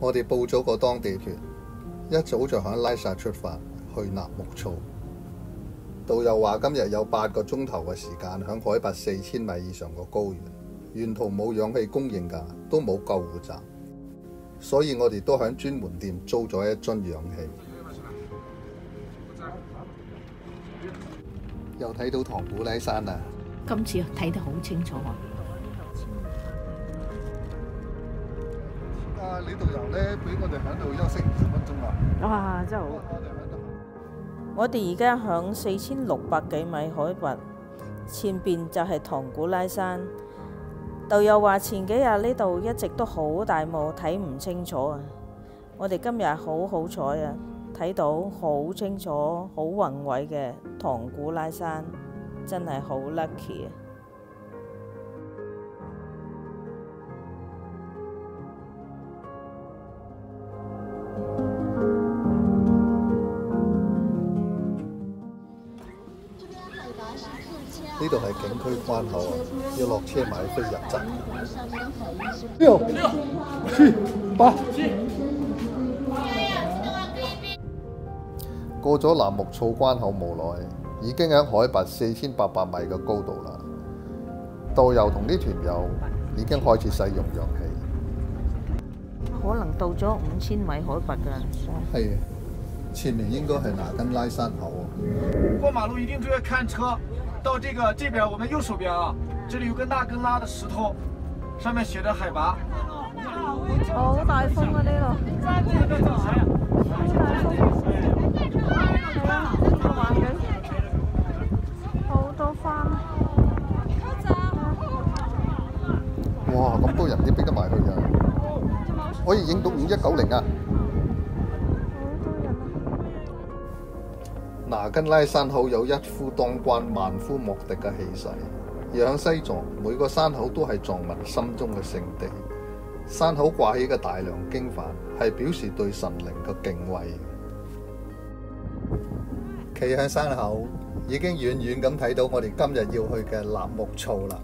我哋報咗個當地團，一早就響拉薩出發去納木措。導遊話今日有八個鐘頭嘅時間響海拔四千米以上嘅高原，沿途冇氧氣供應㗎，都冇救護站，所以我哋都響專門店租咗一樽氧氣。又睇到唐古拉山啦！今次睇得好清楚啊！啊，李導遊咧俾我哋喺度休息五十分鐘啊！哇，真係好！我哋響度，我哋而家響四千六百幾米海拔，前邊就係唐古拉山。導遊話前幾日呢度一直都好大霧，睇唔清楚啊！我哋今日好好彩啊！睇到好清楚、好宏偉嘅唐古拉山，真係好 lucky 啊！呢度係景區關口啊，要落車買飛入閘。六、七、八。過咗南木措關口無耐，已經喺海拔四千八百米嘅高度啦。導遊同啲團友已經開始使用氧氣，可能到咗五千米海拔㗎。係，前面應該係拿根拉山口。過馬路一定注意看車。到这个这边，我们右手边啊，这里有个纳根拉的石头，上面写着海拔。好大風啊！呢度。好大風。好多花。哇！咁多人你逼得埋去啊？可以影到五一九零啊！拿根拉山口有一夫当关万夫莫敌嘅气势，而喺西藏每个山口都系藏民心中嘅圣地。山口挂起嘅大量经幡系表示对神灵嘅敬畏。企喺山口已经远远咁睇到我哋今日要去嘅纳木措啦。